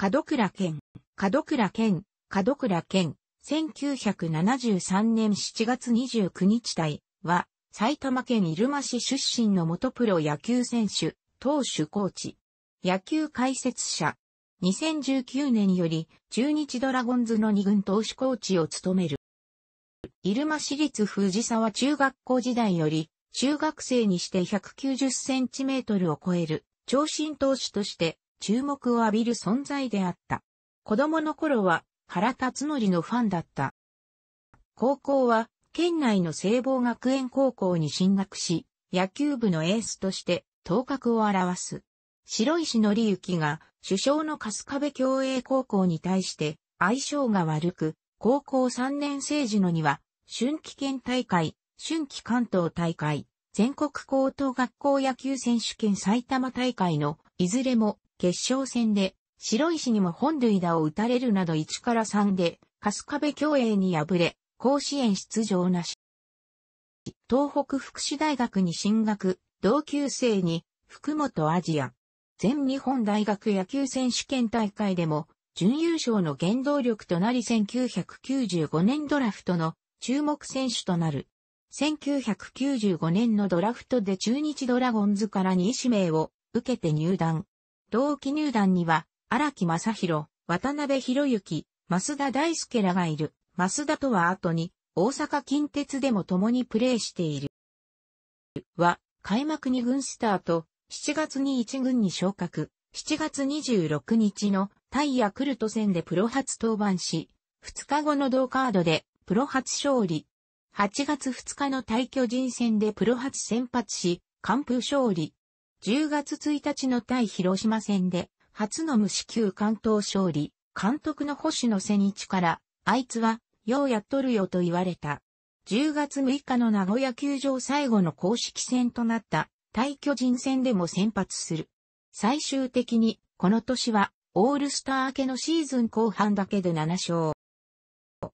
門倉健、門倉健、門倉健、1973年7月29日体は、埼玉県入間市出身の元プロ野球選手、投手コーチ、野球解説者。2019年より中日ドラゴンズの二軍投手コーチを務める。入間市立藤沢中学校時代より中学生にして190センチメートルを超える長身投手として注目を浴びる存在であった。子供の頃は原辰則のファンだった。高校は県内の聖望学園高校に進学し、野球部のエースとして頭角を現す。白石則之が首相の春日部共栄高校に対して相性が悪く、高校3年生時のには、春季県大会、春季関東大会、全国高等学校野球選手権埼玉大会のいずれも決勝戦で白石にも本塁打を打たれるなど1から3で、春日部共栄に敗れ、甲子園出場なし。東北福祉大学に進学、同級生に、福本アジア。全日本大学野球選手権大会でも、準優勝の原動力となり1995年ドラフトの注目選手となる。1995年のドラフトで中日ドラゴンズから2指名を受けて入団。同期入団には荒木正宏、渡辺博之、増田大輔らがいる。増田とは後に、大阪近鉄でも共にプレーしている。は、開幕2軍スタート、7月に1軍に昇格、7月26日のタイヤクルト戦でプロ初登板し、2日後の同カードでプロ初勝利。8月2日の対巨人戦でプロ初先発し、完封勝利。10月1日の対広島戦で初の無四球関東勝利、監督の星野瀬日から、あいつは、ようやっとるよと言われた。10月6日の名古屋球場最後の公式戦となった対巨人戦でも先発する。最終的に、この年は、オールスター明けのシーズン後半だけで7勝。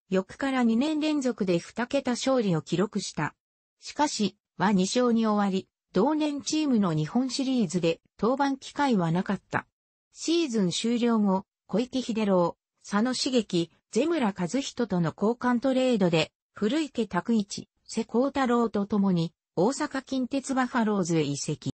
翌から2年連続で2桁勝利を記録した。しかし、は2勝に終わり、同年チームの日本シリーズで登板機会はなかった。シーズン終了後、小池秀郎、佐野茂樹、善村一仁との交換トレードで、古池拓一、瀬光太郎と共に、大阪近鉄バファローズへ移籍。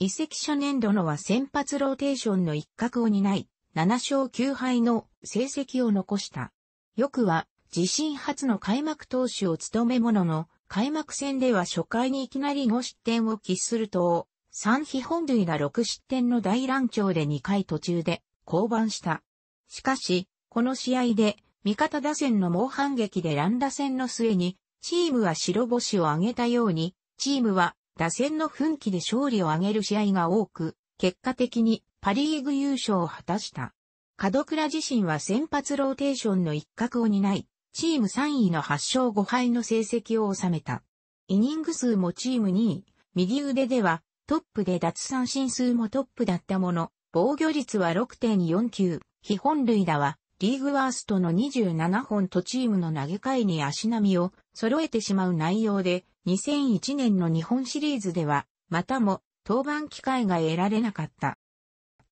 移籍初年度のは先発ローテーションの一角を担い、7勝9敗の成績を残した。翌は、自身初の開幕投手を務めものの、開幕戦では初回にいきなり5失点を喫すると、3被本塁打6失点の大乱調で2回途中で降板した。しかし、この試合で味方打線の猛反撃で乱打戦の末に、チームは白星を挙げたように、チームは打線の奮起で勝利を挙げる試合が多く、結果的にパリーグ優勝を果たした。門倉自身は先発ローテーションの一角を担い、チーム3位の8勝5敗の成績を収めた。イニング数もチーム2位、右腕ではトップで奪三振数もトップだったもの、防御率は6.49、非本塁打はリーグワーストの27本とチームの投げ替えに足並みを揃えてしまう内容で、2001年の日本シリーズでは、またも登板機会が得られなかった。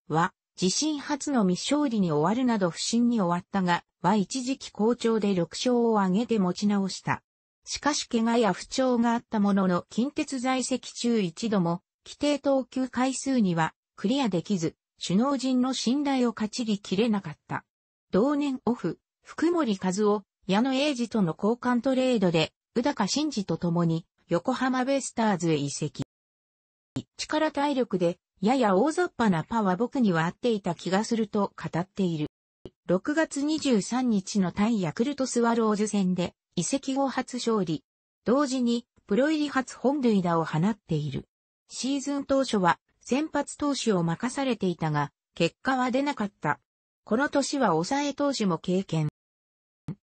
は、自身初の未勝利に終わるなど不審に終わったが、は一時期好調で6勝を挙げて持ち直した。しかし怪我や不調があったものの近鉄在籍中一度も規定投球回数にはクリアできず、首脳陣の信頼を勝ちりきれなかった。同年オフ、福森和夫、矢野英二との交換トレードで、宇高真二と共に横浜ベイスターズへ移籍。力体力で、やや大雑把なパは僕には合っていた気がすると語っている。6月23日の対ヤクルトスワローズ戦で移籍後初勝利。同時にプロ入り初本塁打を放っている。シーズン当初は先発投手を任されていたが、結果は出なかった。この年は抑え投手も経験。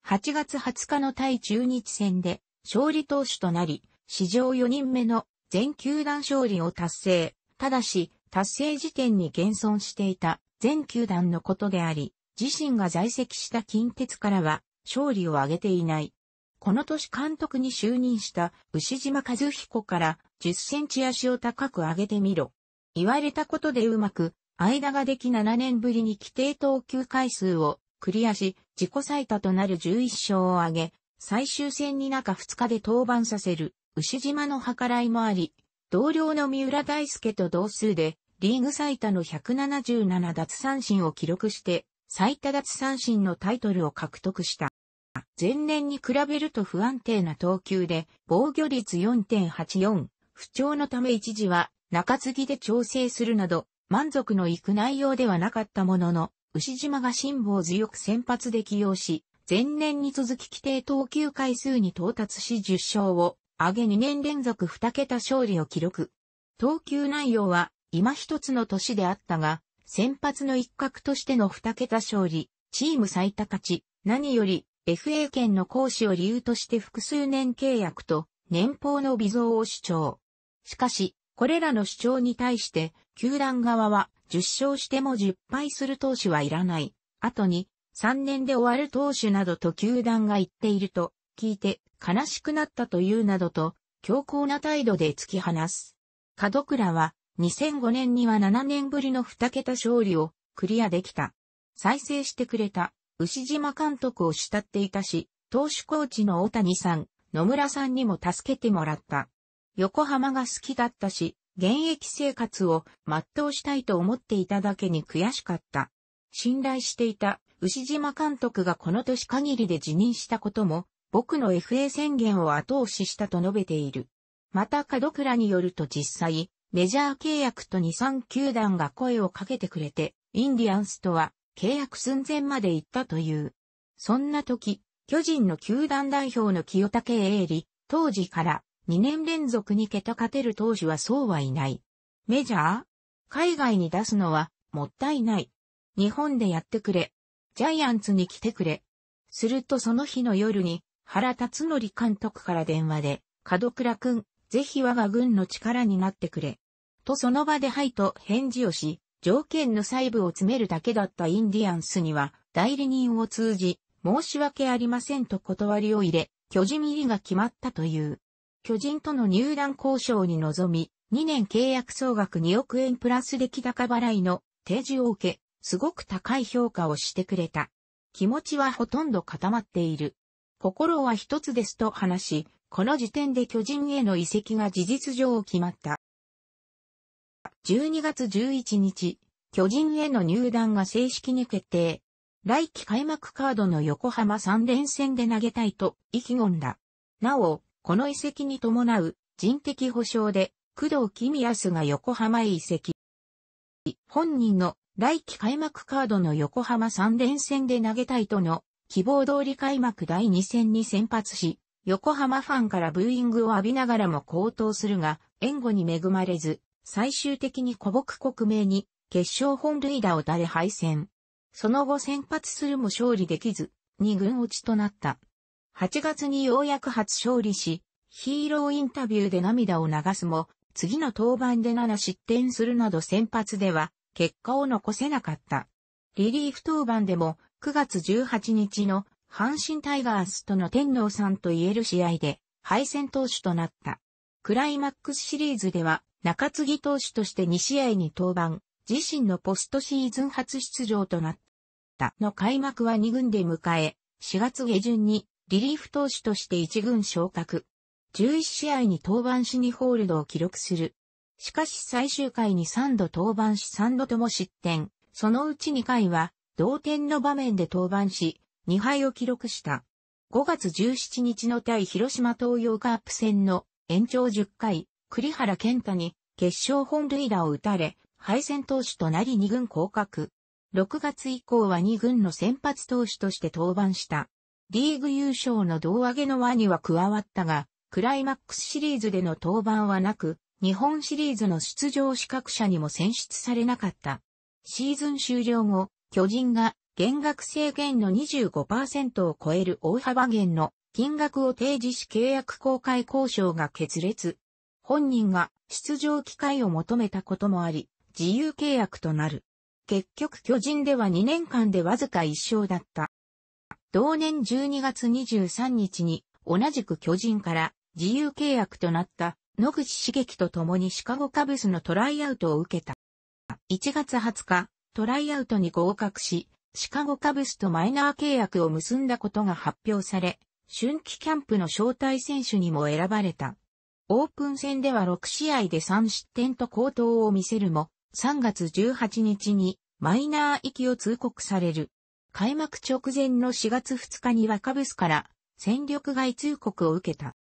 8月20日の対中日戦で勝利投手となり、史上4人目の全球団勝利を達成。ただし、達成時点に現存していた全球団のことであり、自身が在籍した近鉄からは勝利を挙げていない。この年監督に就任した牛島和彦から10センチ足を高く上げてみろ。言われたことでうまく間ができ7年ぶりに規定投球回数をクリアし、自己最多となる11勝を挙げ、最終戦に中2日で登板させる、牛島の計らいもあり、同僚の三浦大輔と同数で、リーグ最多の177奪三振を記録して、最多奪三振のタイトルを獲得した。前年に比べると不安定な投球で、防御率4.84、不調のため一時は中継ぎで調整するなど、満足のいく内容ではなかったものの、牛島が辛抱強く先発で起用し、前年に続き規定投球回数に到達し10勝を挙げ2年連続2桁勝利を記録。投球内容は今一つの年であったが、先発の一角としての2桁勝利、チーム最多勝ち、何より FA 権の行使を理由として複数年契約と年俸の微増を主張。しかし、これらの主張に対して、球団側は10勝しても10敗する投手はいらない。後に3年で終わる投手などと球団が言っていると聞いて悲しくなったというなどと強硬な態度で突き放す。門倉は2005年には7年ぶりの2桁勝利をクリアできた。再生してくれた牛島監督を慕っていたし、投手コーチの大谷さん、野村さんにも助けてもらった。横浜が好きだったし、現役生活を全うしたいと思っていただけに悔しかった。信頼していた牛島監督がこの年限りで辞任したことも、僕の FA 宣言を後押ししたと述べている。また門倉によると実際、メジャー契約と2、3球団が声をかけてくれて、インディアンスとは契約寸前まで行ったという。そんな時、巨人の球団代表の清武英里、当時から2年連続に桁勝てる投手はそうはいない。メジャー？海外に出すのはもったいない。日本でやってくれ。ジャイアンツに来てくれ。するとその日の夜に原辰則監督から電話で、門倉くん、ぜひ我が軍の力になってくれ。とその場ではいと返事をし、条件の細部を詰めるだけだったインディアンスには、代理人を通じ、申し訳ありませんと断りを入れ、巨人入りが決まったという。巨人との入団交渉に臨み、2年契約総額2億円プラス出来高払いの提示を受け、すごく高い評価をしてくれた。気持ちはほとんど固まっている。心は一つですと話し、この時点で巨人への移籍が事実上決まった。12月11日、巨人への入団が正式に決定。来季開幕カードの横浜3連戦で投げたいと意気込んだ。なお、この移籍に伴う人的保障で、工藤公康が横浜へ移籍。本人の来季開幕カードの横浜3連戦で投げたいとの希望通り開幕第2戦に先発し、横浜ファンからブーイングを浴びながらも高騰するが、援護に恵まれず、最終的に古木国名に決勝本塁打を打たれ敗戦。その後先発するも勝利できず、二軍落ちとなった。8月にようやく初勝利し、ヒーローインタビューで涙を流すも、次の登板で7失点するなど先発では結果を残せなかった。リリーフ登板でも9月18日の阪神タイガースとの天皇さんと言える試合で敗戦投手となった。クライマックスシリーズでは中継ぎ投手として2試合に登板、自身のポストシーズン初出場となったの開幕は2軍で迎え、4月下旬にリリーフ投手として1軍昇格。11試合に登板し2ホールドを記録する。しかし最終回に3度登板し3度とも失点。そのうち2回は同点の場面で登板し、2敗を記録した。5月17日の対広島東洋カープ戦の延長10回、栗原健太に決勝本塁打を打たれ、敗戦投手となり2軍降格。6月以降は2軍の先発投手として登板した。リーグ優勝の胴上げの輪には加わったが、クライマックスシリーズでの登板はなく、日本シリーズの出場資格者にも選出されなかった。シーズン終了後、巨人が減額制限の25%を超える大幅減の金額を提示し契約公開交渉が決裂。本人が出場機会を求めたこともあり、自由契約となる。結局巨人では2年間でわずか1勝だった。同年12月23日に同じく巨人から自由契約となった野口茂樹と共にシカゴカブスのトライアウトを受けた。1月20日、トライアウトに合格し、シカゴカブスとマイナー契約を結んだことが発表され、春季キャンプの招待選手にも選ばれた。オープン戦では6試合で3失点と高騰を見せるも、3月18日にマイナー域を通告される。開幕直前の4月2日にはカブスから戦力外通告を受けた。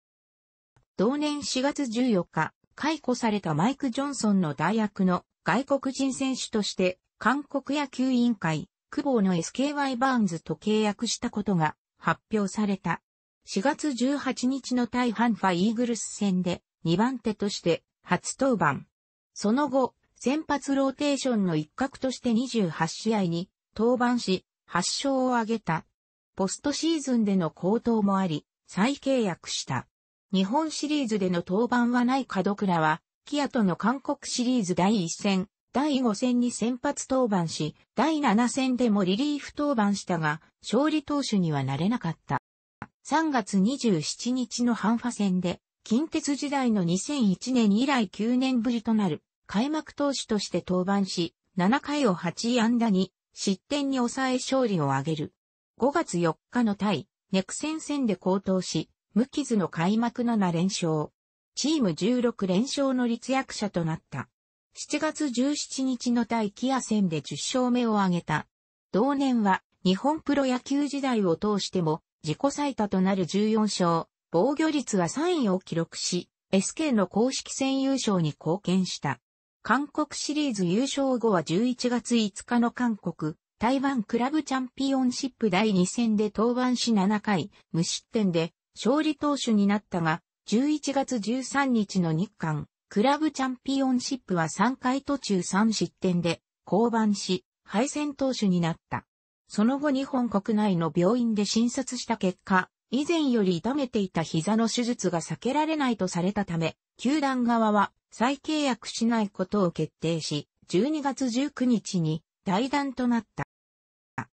同年4月14日、解雇されたマイク・ジョンソンの大学の外国人選手として韓国野球委員会、久保の SKY バーンズと契約したことが発表された。4月18日の対ハンファイーグルス戦で2番手として初登板。その後、先発ローテーションの一角として28試合に登板し、8勝を挙げた。ポストシーズンでの高騰もあり、再契約した。日本シリーズでの登板はない門倉は、キアとの韓国シリーズ第1戦、第5戦に先発登板し、第7戦でもリリーフ登板したが、勝利投手にはなれなかった。3月27日のハンファ戦で、近鉄時代の2001年以来9年ぶりとなる開幕投手として登板し、7回を8安打に失点に抑え勝利を挙げる。5月4日の対、ネクセン戦で高騰し、無傷の開幕7連勝。チーム16連勝の立役者となった。7月17日の対キア戦で10勝目を挙げた。同年は日本プロ野球時代を通しても自己最多となる14勝、防御率は3位を記録し、SK の公式戦優勝に貢献した。韓国シリーズ優勝後は11月5日の韓国、台湾クラブチャンピオンシップ第2戦で登板し7回、無失点で勝利投手になったが、11月13日の日韓、クラブチャンピオンシップは3回途中3失点で降板し、敗戦投手になった。その後日本国内の病院で診察した結果、以前より痛めていた膝の手術が避けられないとされたため、球団側は再契約しないことを決定し、12月19日に代談となった。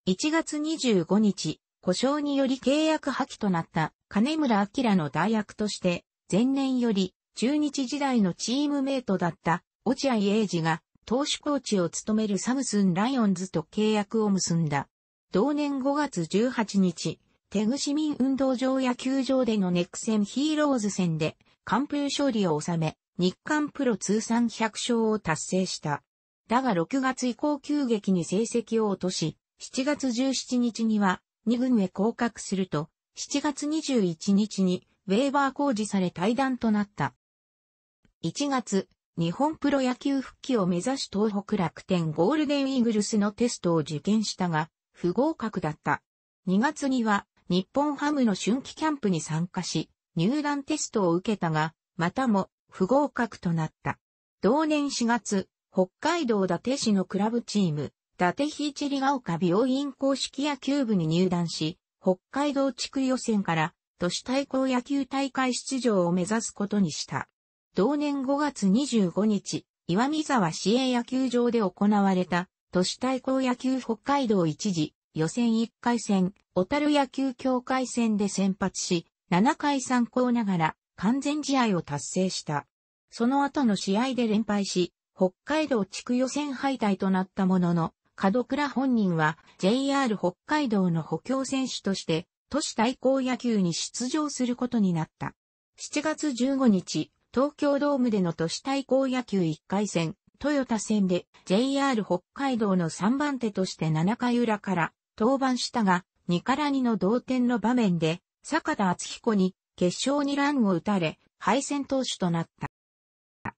1月25日、故障により契約破棄となった金村明の大役として、前年より中日時代のチームメイトだった落合英二が投手コーチを務めるサムスンライオンズと契約を結んだ。同年5月18日、テグ市民運動場野球場でのネック戦ヒーローズ戦で完封勝利を収め、日韓プロ通算100勝を達成した。だが6月以降急激に成績を落とし、7月17日には2軍へ降格すると、7月21日にウェーバー工事され退団となった。1月、日本プロ野球復帰を目指し東北楽天ゴールデンイーグルスのテストを受験したが、不合格だった。2月には日本ハムの春季キャンプに参加し、入団テストを受けたが、またも不合格となった。同年4月、北海道伊達市のクラブチーム、伊達ひいちりが丘病院公式野球部に入団し、北海道地区予選から都市対抗野球大会出場を目指すことにした。同年5月25日、岩見沢市営野球場で行われた都市対抗野球北海道一時予選1回戦、小樽野球協会戦で先発し、7回参考ながら完全試合を達成した。その後の試合で連敗し、北海道地区予選敗退となったものの、門倉本人は JR 北海道の補強選手として都市対抗野球に出場することになった。7月15日、東京ドームでの都市対抗野球1回戦、トヨタ戦で JR 北海道の3番手として7回裏から登板したが、2から2の同点の場面で、坂田敦彦に決勝にランを打たれ、敗戦投手となった。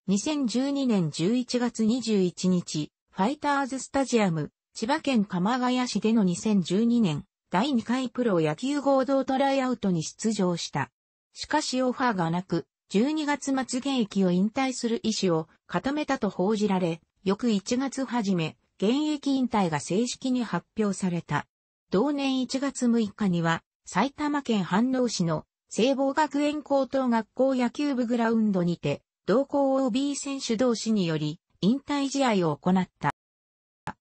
2012年11月21日、ファイターズスタジアム、千葉県鎌ヶ谷市での2012年、第2回プロ野球合同トライアウトに出場した。しかしオファーがなく、12月末現役を引退する意思を固めたと報じられ、翌1月初め、現役引退が正式に発表された。同年1月6日には、埼玉県飯能市の聖望学園高等学校野球部グラウンドにて、同校 OB 選手同士により、引退試合を行った。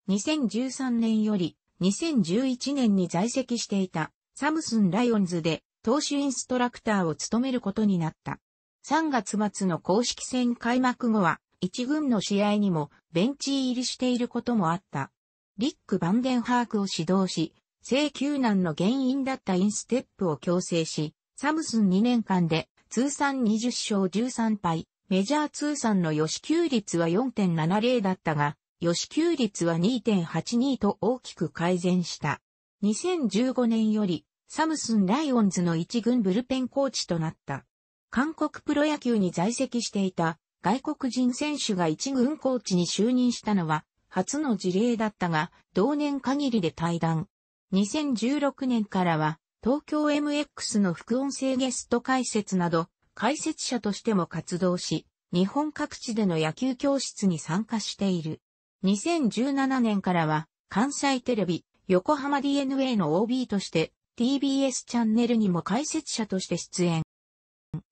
2013年より2011年に在籍していたサムスンライオンズで投手インストラクターを務めることになった。3月末の公式戦開幕後は一軍の試合にもベンチ入りしていることもあった。リック・バンデンハークを指導し、性救難の原因だったインステップを強制し、サムスン2年間で通算20勝13敗、メジャー通算の予支給率は4.70だったが、予支給率は2.82と大きく改善した。2015年よりサムスンライオンズの一軍ブルペンコーチとなった。韓国プロ野球に在籍していた外国人選手が一軍コーチに就任したのは初の事例だったが、同年限りで退団。2016年からは東京 MX の副音声ゲスト解説など、解説者としても活動し、日本各地での野球教室に参加している。2017年からは、関西テレビ、横浜 DNA の OB として、TBS チャンネルにも解説者として出演。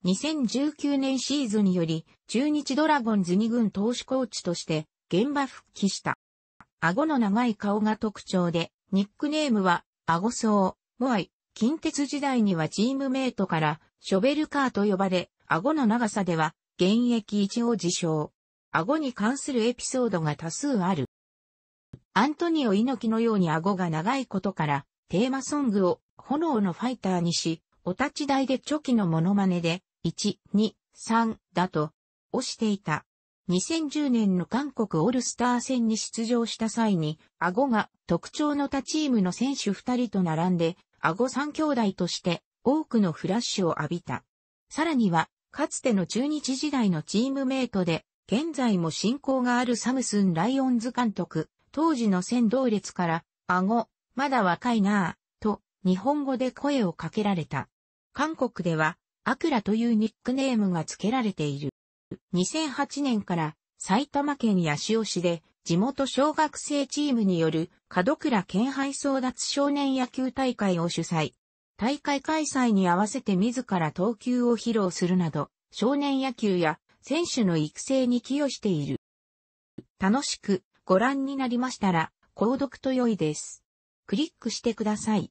2019年シーズンにより、中日ドラゴンズ2軍投手コーチとして、現場復帰した。顎の長い顔が特徴で、ニックネームは、顎ソー、モアイ、近鉄時代にはチームメイトからショベルカーと呼ばれ、顎の長さでは現役一を自称。顎に関するエピソードが多数ある。アントニオ猪木のように顎が長いことから、テーマソングを炎のファイターにし、お立ち台でチョキのモノマネで、1、2、3だと、押していた。2010年の韓国オールスター戦に出場した際に、顎が特徴の他チームの選手2人と並んで、顎三兄弟として多くのフラッシュを浴びた。さらには、かつての中日時代のチームメイトで、現在も親交があるサムスンライオンズ監督、当時の先同列から、顎、まだ若いなぁ、と日本語で声をかけられた。韓国では、アクラというニックネームが付けられている。2008年から埼玉県八潮市で地元小学生チームによる門倉県杯争奪少年野球大会を主催。大会開催に合わせて自ら投球を披露するなど、少年野球や選手の育成に寄与している。楽しくご覧になりましたら、購読と良いです。クリックしてください。